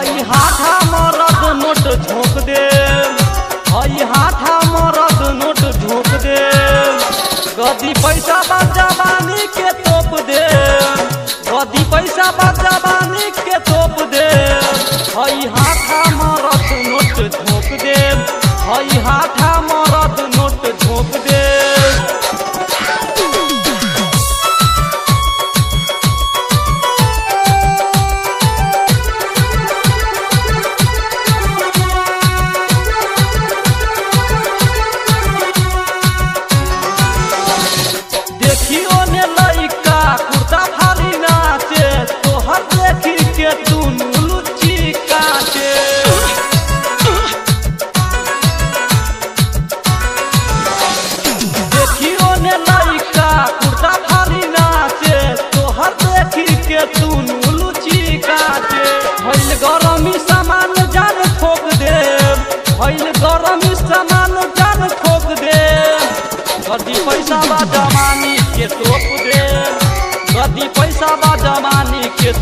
हई हाथा नोट झोंक दे। झोंक दे। पैसा के तोप दे। पैसा के तोप दे। झोंक दे। हाथा पैसा बा जमानी के तोप दे गद्दी पैसा बा जमानी के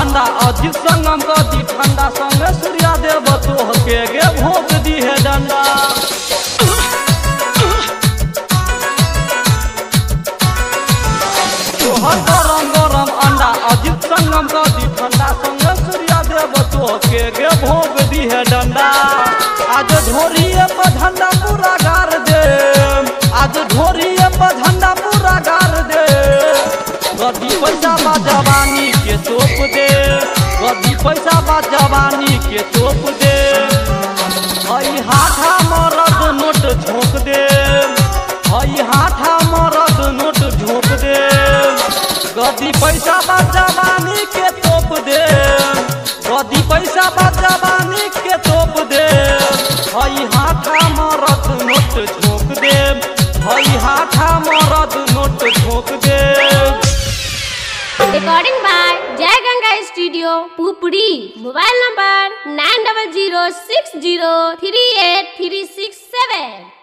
अंडा अजित संगम गदी ठंडा संगे सूर्या। संगम गदी ठंडा संगे सूर्या देव गे भोग दी डंडा। आज ढोरिए पर झंडा पूरा गार दे। आज ढोरिए पर झंडा पूरा गार दे। गद्दी पैसा बा जवानी के तोप दे। गद्दी पैसा बा जवानी के तोप दे। हाथा गदी पैसा बजावानी के तोप दे। गदी पैसा बजावानी के तोप दे। भई हाथ मरत नोट ठोक दे। भई हाथ मरत नोट ठोक दे। Recording by Jai Ganga studio, Pupri, mobile number nine double zero six zero three eight three six seven.